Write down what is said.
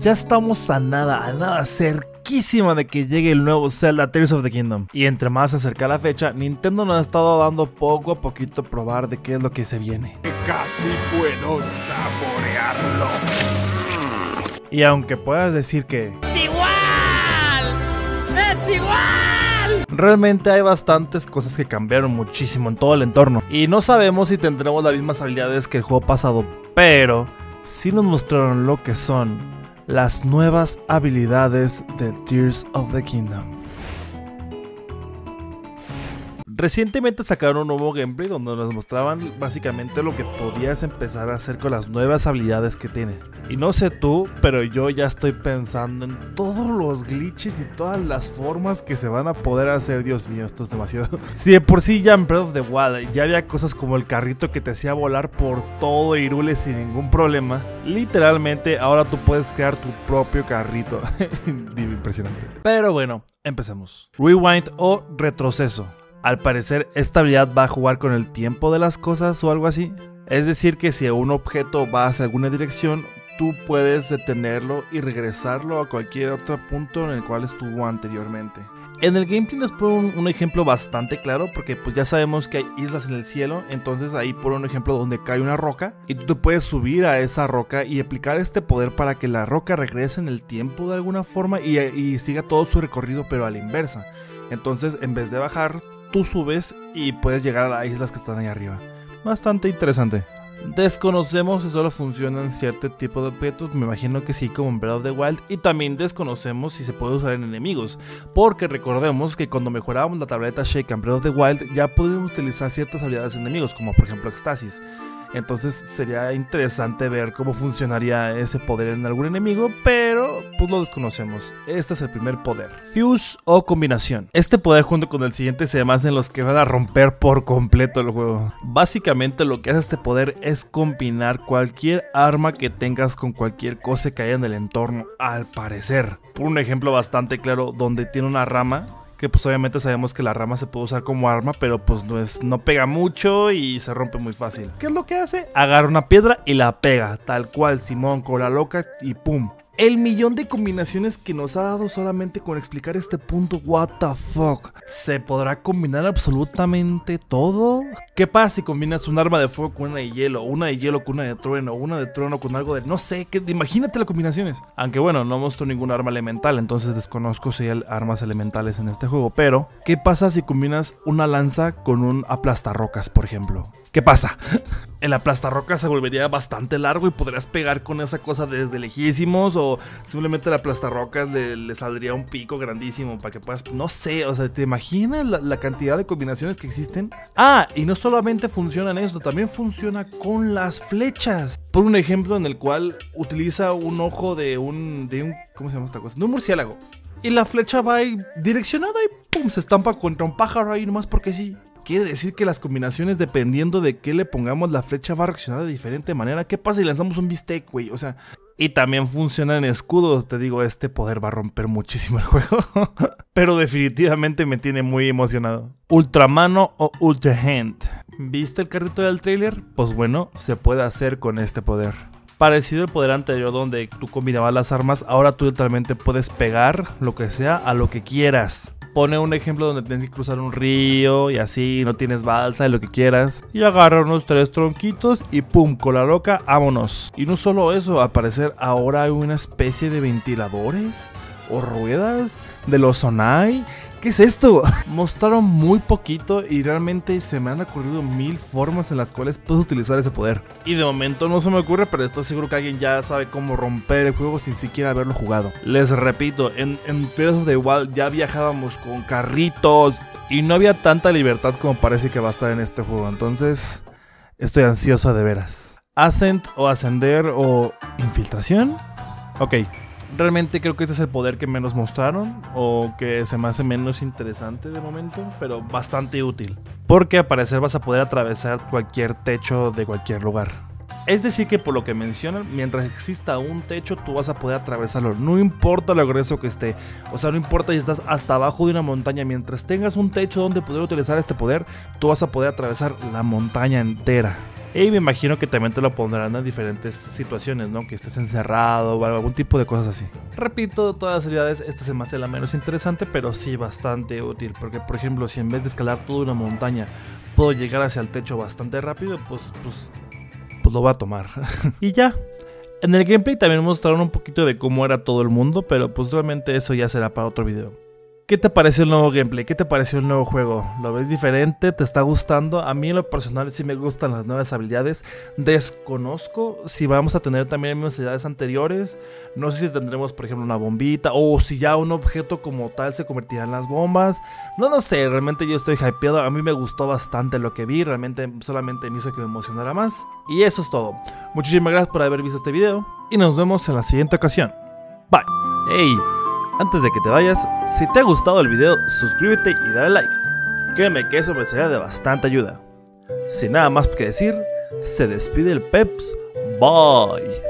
ya estamos a nada, a nada cerquísima de que llegue el nuevo Zelda Tears of the Kingdom. Y entre más se acerca la fecha, Nintendo nos ha estado dando poco a poquito probar de qué es lo que se viene. Casi puedo saborearlo. Y aunque puedas decir que... ¡Es igual! ¡Es igual! Realmente hay bastantes cosas que cambiaron muchísimo en todo el entorno. Y no sabemos si tendremos las mismas habilidades que el juego pasado, pero sí nos mostraron lo que son las nuevas habilidades de Tears of the Kingdom. Recientemente sacaron un nuevo gameplay donde nos mostraban básicamente lo que podías empezar a hacer con las nuevas habilidades que tiene. Y no sé tú, pero yo ya estoy pensando en todos los glitches y todas las formas que se van a poder hacer. Dios mío, esto es demasiado. Si de por sí ya en Breath of the Wild ya había cosas como el carrito que te hacía volar por todo Irule sin ningún problema, literalmente ahora tú puedes crear tu propio carrito. Impresionante. Pero bueno, empecemos. Rewind o retroceso. Al parecer, esta habilidad va a jugar con el tiempo de las cosas o algo así. Es decir, que si un objeto va hacia alguna dirección, tú puedes detenerlo y regresarlo a cualquier otro punto en el cual estuvo anteriormente. En el gameplay les pongo un, ejemplo bastante claro porque pues ya sabemos que hay islas en el cielo, entonces ahí por un ejemplo donde cae una roca y tú te puedes subir a esa roca y aplicar este poder para que la roca regrese en el tiempo de alguna forma y, y siga todo su recorrido pero a la inversa. Entonces en vez de bajar, tú subes y puedes llegar a las islas que están ahí arriba. Bastante interesante. Desconocemos si solo funciona en cierto tipo de objetos, me imagino que sí como en Breath of the Wild, y también desconocemos si se puede usar en enemigos, porque recordemos que cuando mejorábamos la tableta Shake en Breath of the Wild ya podíamos utilizar ciertas habilidades en enemigos, como por ejemplo Éxtasis. Entonces sería interesante ver cómo funcionaría ese poder en algún enemigo, pero pues lo desconocemos. Este es el primer poder. Fuse o combinación. Este poder junto con el siguiente se llama en los que van a romper por completo el juego. Básicamente lo que hace este poder es combinar cualquier arma que tengas con cualquier cosa que haya en el entorno, al parecer. Por un ejemplo bastante claro, donde tiene una rama, que pues obviamente sabemos que la rama se puede usar como arma, pero pues no es no pega mucho y se rompe muy fácil. ¿Qué es lo que hace? Agarra una piedra y la pega, tal cual Simón con la loca y pum. El millón de combinaciones que nos ha dado solamente con explicar este punto, what the fuck. ¿Se podrá combinar absolutamente todo? ¿Qué pasa si combinas un arma de fuego con una de hielo, una de hielo con una de trueno, una de trueno con algo de... No sé, imagínate las combinaciones. Aunque bueno, no mostró ningún arma elemental, entonces desconozco si hay armas elementales en este juego. Pero, ¿qué pasa si combinas una lanza con un aplastarrocas, por ejemplo? ¿Qué pasa? El aplastarrocas se volvería bastante largo y podrías pegar con esa cosa desde lejísimos o simplemente el aplastarrocas le, le saldría un pico grandísimo para que puedas... No sé, o sea, ¿te imaginas la, cantidad de combinaciones que existen? Ah, y no solamente funciona en esto, también funciona con las flechas. Por un ejemplo en el cual utiliza un ojo de un... De un ¿Cómo se llama esta cosa? De un murciélago. Y la flecha va ahí direccionada y pum, se estampa contra un pájaro ahí nomás porque sí. Quiere decir que las combinaciones, dependiendo de qué le pongamos, la flecha va a reaccionar de diferente manera. ¿Qué pasa si lanzamos un bistec, güey? O sea, y también funciona en escudos. Te digo, este poder va a romper muchísimo el juego. Pero definitivamente me tiene muy emocionado. Ultramano o Ultra Hand. ¿Viste el carrito del trailer? Pues bueno, se puede hacer con este poder. Parecido al poder anterior donde tú combinabas las armas, ahora tú literalmente puedes pegar lo que sea a lo que quieras pone un ejemplo donde tienes que cruzar un río y así, no tienes balsa lo que quieras. Y agarra unos tres tronquitos y pum, con la loca, vámonos. Y no solo eso, al parecer ahora hay una especie de ventiladores o ruedas de los Sonai ¿Qué es esto? Mostraron muy poquito y realmente se me han ocurrido mil formas en las cuales puedes utilizar ese poder. Y de momento no se me ocurre, pero estoy seguro que alguien ya sabe cómo romper el juego sin siquiera haberlo jugado. Les repito, en, en the Wild ya viajábamos con carritos y no había tanta libertad como parece que va a estar en este juego. Entonces, estoy ansioso de veras. Ascent o ascender o infiltración. Ok, Realmente creo que este es el poder que menos mostraron o que se me hace menos interesante de momento, pero bastante útil. Porque al parecer vas a poder atravesar cualquier techo de cualquier lugar. Es decir, que por lo que mencionan, mientras exista un techo, tú vas a poder atravesarlo. No importa lo grueso que esté. O sea, no importa si estás hasta abajo de una montaña. Mientras tengas un techo donde poder utilizar este poder, tú vas a poder atravesar la montaña entera. Y me imagino que también te lo pondrán en diferentes situaciones, ¿no? Que estés encerrado o algún tipo de cosas así. Repito, todas las habilidades, esta se me hace la menos interesante, pero sí bastante útil. Porque, por ejemplo, si en vez de escalar toda una montaña puedo llegar hacia el techo bastante rápido, pues, pues, pues lo va a tomar. y ya. En el gameplay también mostraron un poquito de cómo era todo el mundo, pero pues realmente eso ya será para otro video. ¿Qué te pareció el nuevo gameplay? ¿Qué te pareció el nuevo juego? ¿Lo ves diferente? ¿Te está gustando? A mí en lo personal sí me gustan las nuevas habilidades. Desconozco si vamos a tener también mismas habilidades anteriores. No sé si tendremos, por ejemplo, una bombita. O si ya un objeto como tal se convertirá en las bombas. No, no sé. Realmente yo estoy hypeado. A mí me gustó bastante lo que vi. Realmente solamente me hizo que me emocionara más. Y eso es todo. Muchísimas gracias por haber visto este video. Y nos vemos en la siguiente ocasión. Bye. Hey. Antes de que te vayas, si te ha gustado el video, suscríbete y dale like. Créeme que eso me será de bastante ayuda. Sin nada más que decir, se despide el Peps. Bye.